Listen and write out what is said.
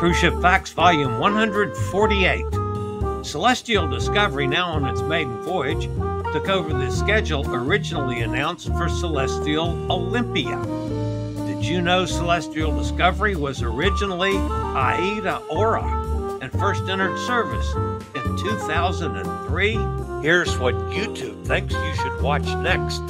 Cruise Ship Facts, Volume 148. Celestyal Discovery, now on its maiden voyage, took over the schedule originally announced for Celestyal Olympia. Did you know Celestyal Discovery was originally Aida Aura and first entered service in 2003? Here's what YouTube thinks you should watch next.